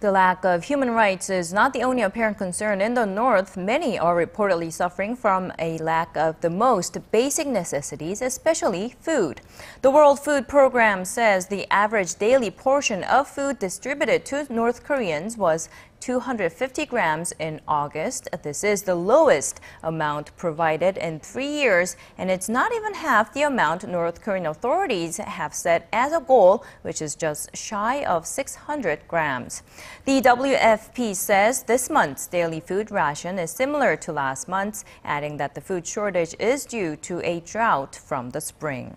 The lack of human rights is not the only apparent concern in the north. Many are reportedly suffering from a lack of the most basic necessities, especially food. The World Food Program says the average daily portion of food distributed to North Koreans was 250 grams in August. This is the lowest amount provided in three years, and it's not even half the amount North Korean authorities have set as a goal, which is just shy of 600 grams. The WFP says this month's daily food ration is similar to last month's, adding that the food shortage is due to a drought from the spring.